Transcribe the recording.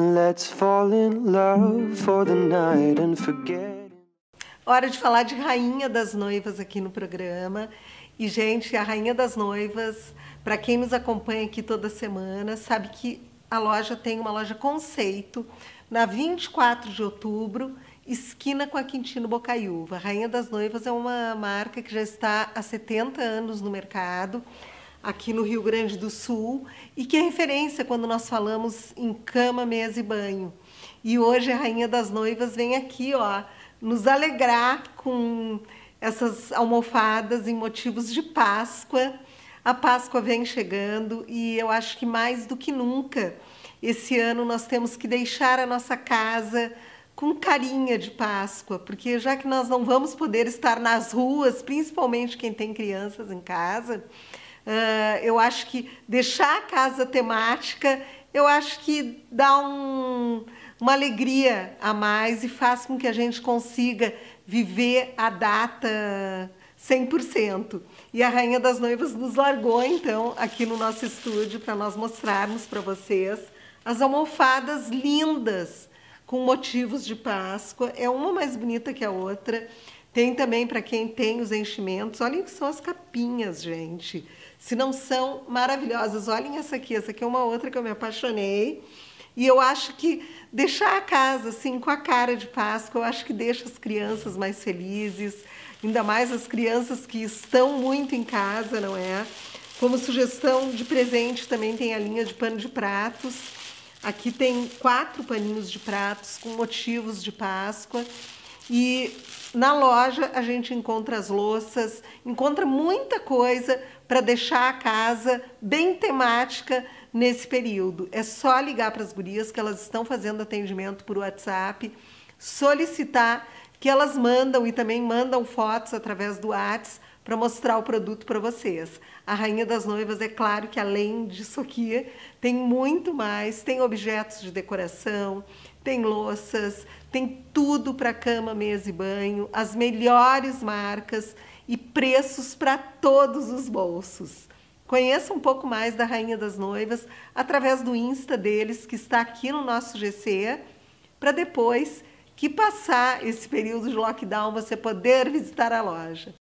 Let's fall in love for the night and forget. Hora de falar de Rainha das Noivas aqui no programa. E, gente, a Rainha das Noivas, para quem nos acompanha aqui toda semana, sabe que a loja tem uma loja conceito na 24 de outubro, esquina com a Quintino Bocaiúva. A Rainha das Noivas é uma marca que já está há 70 anos no mercado aqui no Rio Grande do Sul e que é referência quando nós falamos em cama, mesa e banho. E hoje a Rainha das Noivas vem aqui, ó, nos alegrar com essas almofadas em motivos de Páscoa. A Páscoa vem chegando e eu acho que mais do que nunca esse ano nós temos que deixar a nossa casa com carinha de Páscoa, porque já que nós não vamos poder estar nas ruas, principalmente quem tem crianças em casa, eu acho que deixar a casa temática, eu acho que dá um, uma alegria a mais e faz com que a gente consiga viver a data 100%. E a Rainha das Noivas nos largou, então, aqui no nosso estúdio para nós mostrarmos para vocês as almofadas lindas com motivos de Páscoa. É uma mais bonita que a outra. Tem também para quem tem os enchimentos. Olhem que são as capinhas, gente. Se não são maravilhosas. Olhem essa aqui. Essa aqui é uma outra que eu me apaixonei. E eu acho que deixar a casa assim com a cara de Páscoa, eu acho que deixa as crianças mais felizes, ainda mais as crianças que estão muito em casa, não é? Como sugestão de presente também tem a linha de pano de pratos. Aqui tem quatro paninhos de pratos com motivos de Páscoa. E na loja a gente encontra as louças, encontra muita coisa para deixar a casa bem temática nesse período. É só ligar para as gurias que elas estão fazendo atendimento por WhatsApp, solicitar que elas mandam e também mandam fotos através do WhatsApp para mostrar o produto para vocês. A Rainha das Noivas, é claro que além disso aqui, tem muito mais, tem objetos de decoração, tem louças, tem tudo para cama, mesa e banho, as melhores marcas e preços para todos os bolsos. Conheça um pouco mais da Rainha das Noivas através do Insta deles, que está aqui no nosso GC, para depois que passar esse período de lockdown você poder visitar a loja.